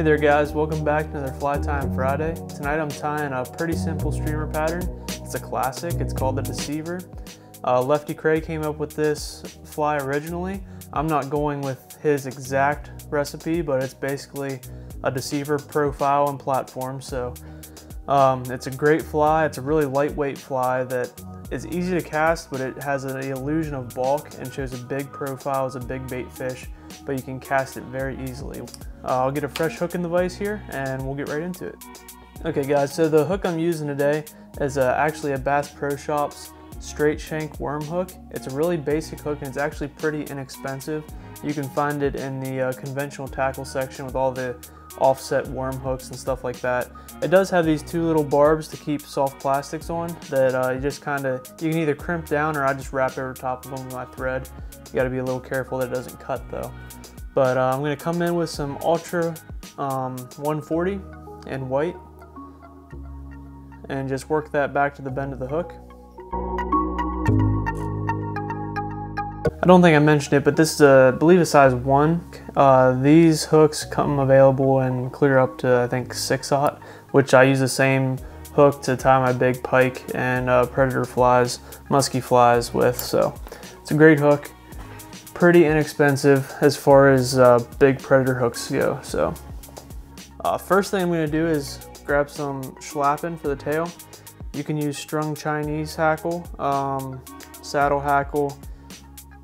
Hey there guys, welcome back to another Fly Time Friday. Tonight I'm tying a pretty simple streamer pattern. It's a classic, it's called the Deceiver. Uh, Lefty Kreh came up with this fly originally. I'm not going with his exact recipe, but it's basically a Deceiver profile and platform. So um, it's a great fly, it's a really lightweight fly that is easy to cast, but it has an illusion of bulk and shows a big profile as a big bait fish, but you can cast it very easily. Uh, I'll get a fresh hook in the vise here and we'll get right into it. Okay guys, so the hook I'm using today is uh, actually a Bass Pro Shops straight shank worm hook. It's a really basic hook and it's actually pretty inexpensive. You can find it in the uh, conventional tackle section with all the offset worm hooks and stuff like that. It does have these two little barbs to keep soft plastics on that uh, you just kind of, you can either crimp down or I just wrap over top of them with my thread. You gotta be a little careful that it doesn't cut though. But uh, I'm gonna come in with some Ultra um, 140 in white and just work that back to the bend of the hook. I don't think I mentioned it, but this is, a, I believe, a size 1. Uh, these hooks come available and clear up to, I think, 6 aught, which I use the same hook to tie my big pike and uh, predator flies, musky flies with. So it's a great hook. Pretty inexpensive as far as uh, big predator hooks go. So uh, first thing I'm going to do is grab some schlappen for the tail. You can use strung Chinese hackle, um, saddle hackle,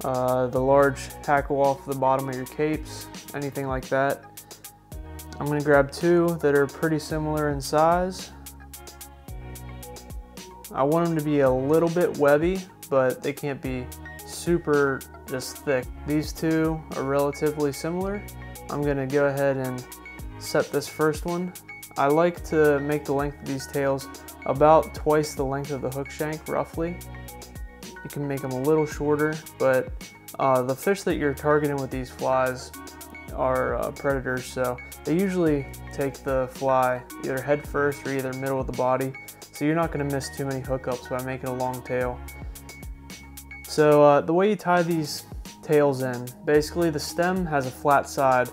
uh, the large hackle off the bottom of your capes, anything like that. I'm going to grab two that are pretty similar in size. I want them to be a little bit webby, but they can't be super just thick. These two are relatively similar. I'm going to go ahead and set this first one. I like to make the length of these tails about twice the length of the hook shank, roughly. You can make them a little shorter, but uh, the fish that you're targeting with these flies are uh, predators, so they usually take the fly either head first or either middle of the body, so you're not going to miss too many hookups by making a long tail. So uh, the way you tie these tails in, basically the stem has a flat side,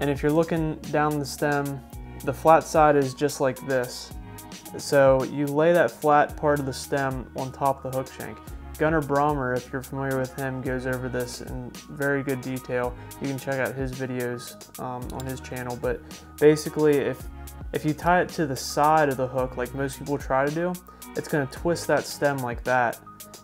and if you're looking down the stem, the flat side is just like this. So you lay that flat part of the stem on top of the hook shank. Gunnar Brammer, if you're familiar with him, goes over this in very good detail. You can check out his videos um, on his channel. But basically, if if you tie it to the side of the hook, like most people try to do, it's going to twist that stem like that,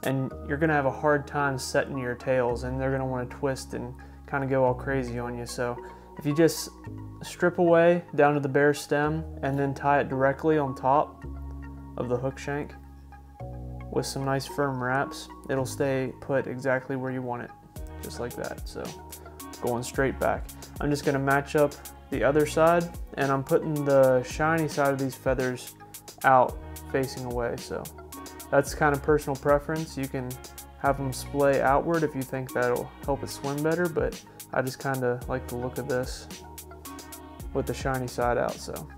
and you're going to have a hard time setting your tails, and they're going to want to twist and kind of go all crazy on you. So if you just strip away down to the bare stem and then tie it directly on top of the hook shank, with some nice firm wraps, it'll stay put exactly where you want it, just like that. So going straight back. I'm just gonna match up the other side and I'm putting the shiny side of these feathers out facing away. So that's kind of personal preference. You can have them splay outward if you think that'll help it swim better, but I just kind of like the look of this with the shiny side out. So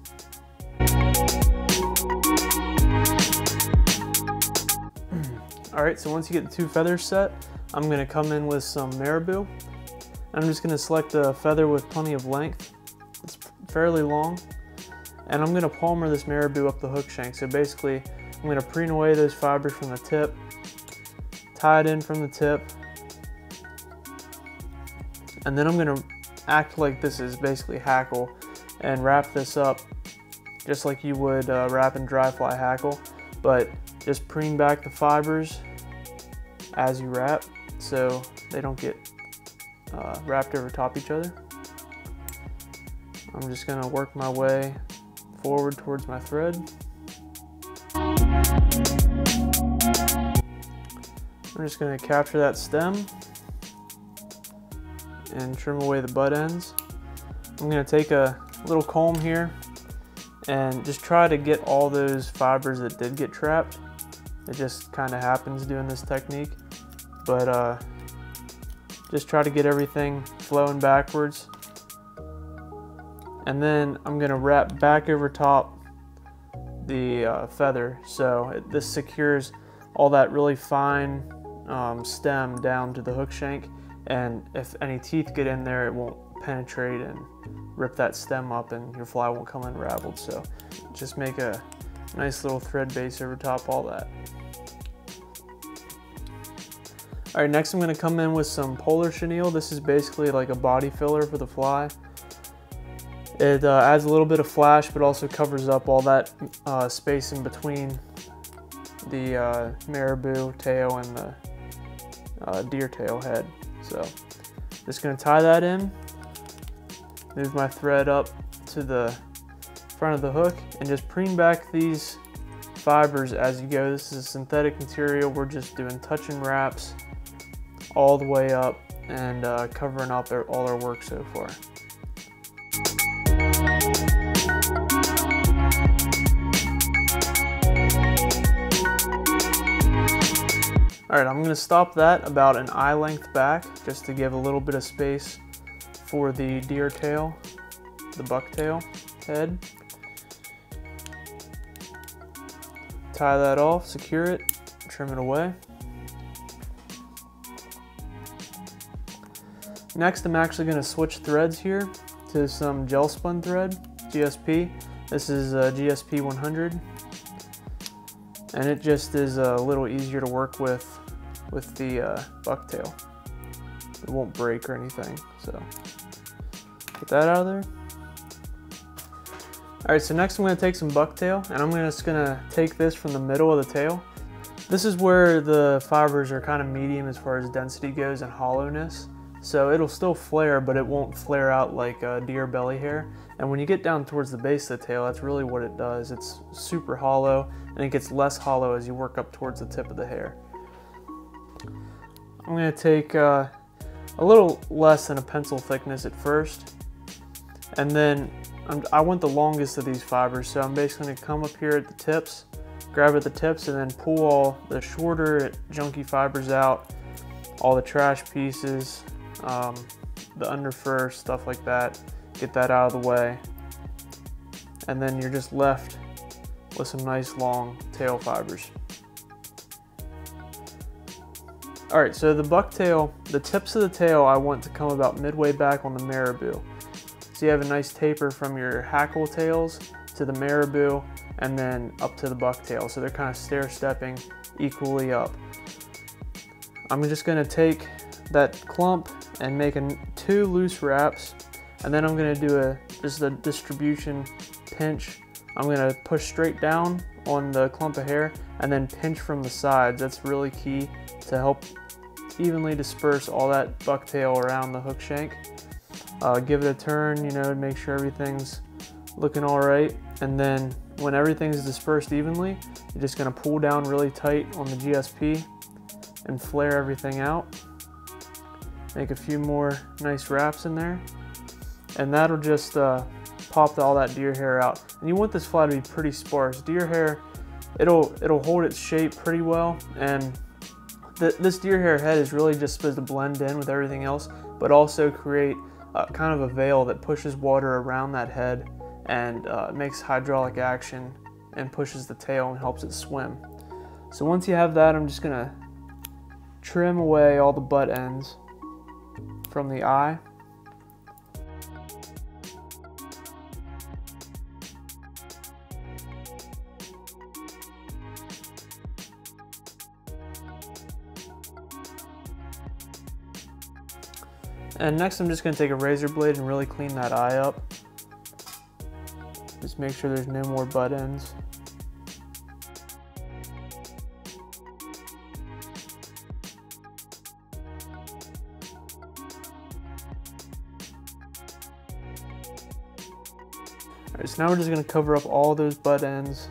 All right, so once you get the two feathers set, I'm gonna come in with some marabou. I'm just gonna select a feather with plenty of length. It's fairly long. And I'm gonna palmer this marabou up the hook shank. So basically, I'm gonna preen away those fibers from the tip, tie it in from the tip, and then I'm gonna act like this is basically hackle and wrap this up just like you would uh, wrap and dry fly hackle, but just preen back the fibers as you wrap so they don't get uh, wrapped over top each other. I'm just gonna work my way forward towards my thread. I'm just gonna capture that stem and trim away the butt ends. I'm gonna take a little comb here and just try to get all those fibers that did get trapped. It just kind of happens doing this technique but uh, just try to get everything flowing backwards. And then I'm gonna wrap back over top the uh, feather. So it, this secures all that really fine um, stem down to the hook shank. And if any teeth get in there, it won't penetrate and rip that stem up and your fly won't come unraveled. So just make a nice little thread base over top all that. All right, next I'm gonna come in with some polar chenille. This is basically like a body filler for the fly. It uh, adds a little bit of flash, but also covers up all that uh, space in between the uh, marabou tail and the uh, deer tail head. So just gonna tie that in, move my thread up to the front of the hook and just preen back these fibers as you go. This is a synthetic material. We're just doing touch and wraps all the way up and uh, covering up all our work so far. All right, I'm gonna stop that about an eye length back just to give a little bit of space for the deer tail, the buck tail head. Tie that off, secure it, trim it away. Next, I'm actually going to switch threads here to some gel spun thread, GSP. This is uh, GSP 100. And it just is a little easier to work with with the uh, bucktail. It won't break or anything, so get that out of there. All right, so next I'm gonna take some bucktail and I'm just gonna take this from the middle of the tail. This is where the fibers are kind of medium as far as density goes and hollowness. So it'll still flare, but it won't flare out like a deer belly hair. And when you get down towards the base of the tail, that's really what it does. It's super hollow, and it gets less hollow as you work up towards the tip of the hair. I'm gonna take uh, a little less than a pencil thickness at first, and then i want the longest of these fibers, so I'm basically gonna come up here at the tips, grab at the tips, and then pull all the shorter, junky fibers out, all the trash pieces, um, the under fur, stuff like that. Get that out of the way. And then you're just left with some nice long tail fibers. All right, so the bucktail, the tips of the tail I want to come about midway back on the marabou. So you have a nice taper from your hackle tails to the marabou and then up to the bucktail. So they're kind of stair stepping equally up. I'm just gonna take that clump and making two loose wraps. And then I'm gonna do a just a distribution pinch. I'm gonna push straight down on the clump of hair and then pinch from the sides. That's really key to help evenly disperse all that bucktail around the hook shank. Uh, give it a turn, you know, make sure everything's looking all right. And then when everything's dispersed evenly, you're just gonna pull down really tight on the GSP and flare everything out. Make a few more nice wraps in there. And that'll just uh, pop all that deer hair out. And you want this fly to be pretty sparse. Deer hair, it'll, it'll hold its shape pretty well. And this deer hair head is really just supposed to blend in with everything else, but also create kind of a veil that pushes water around that head and uh, makes hydraulic action and pushes the tail and helps it swim. So once you have that, I'm just gonna trim away all the butt ends from the eye. And next I'm just going to take a razor blade and really clean that eye up. Just make sure there's no more butt ends. Alright, so now we're just going to cover up all those butt ends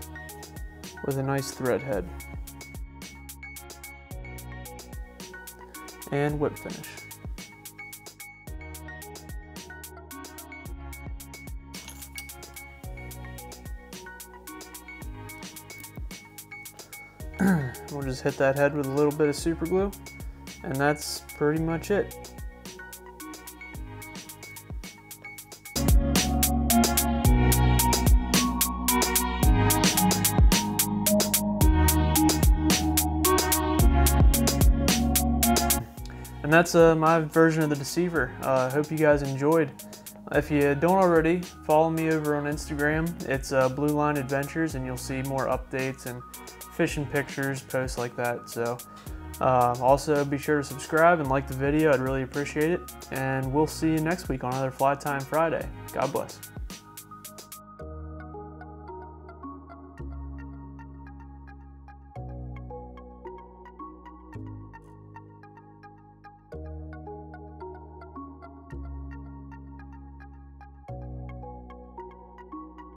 with a nice thread head. And whip finish. We'll just hit that head with a little bit of super glue and that's pretty much it. And that's uh, my version of the Deceiver. I uh, hope you guys enjoyed. If you don't already, follow me over on Instagram. It's uh, Blue Line Adventures, and you'll see more updates and fishing pictures, posts like that. So, um, also be sure to subscribe and like the video. I'd really appreciate it. And we'll see you next week on another Fly Time Friday. God bless.